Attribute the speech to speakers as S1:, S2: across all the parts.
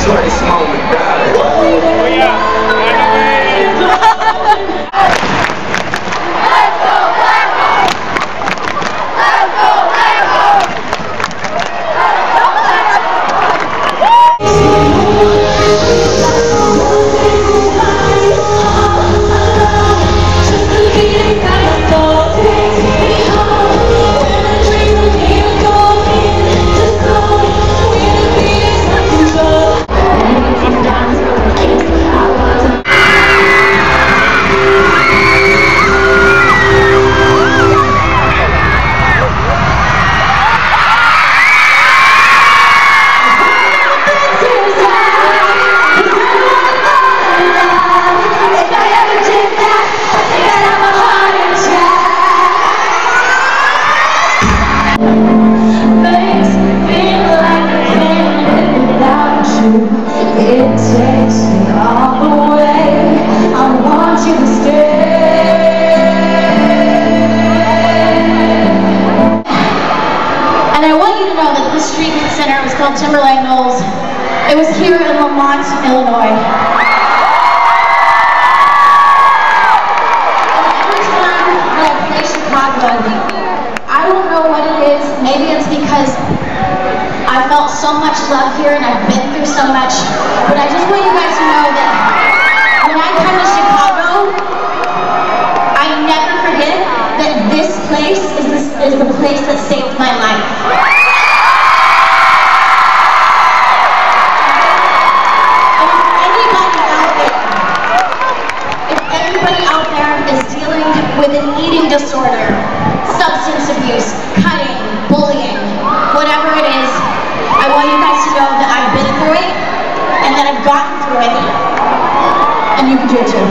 S1: Enjoy this moment.
S2: at Timberlake It was here in Lemont, Illinois. I don't know what it is. Maybe it's because I felt so much love here and I've been through so much, but I just you for teaching.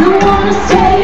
S2: You
S3: wanna stay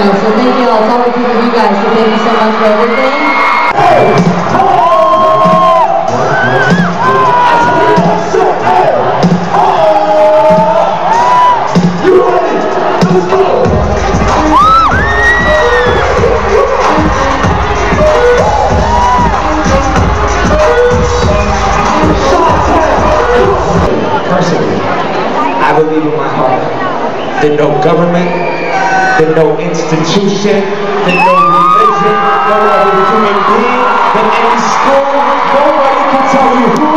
S4: now. So thank you all. It's all because you guys. So thank you so much for everything.
S5: Personally, I believe in my that no government, that no institution, that no religion, no other human being, that any school, nobody can tell you who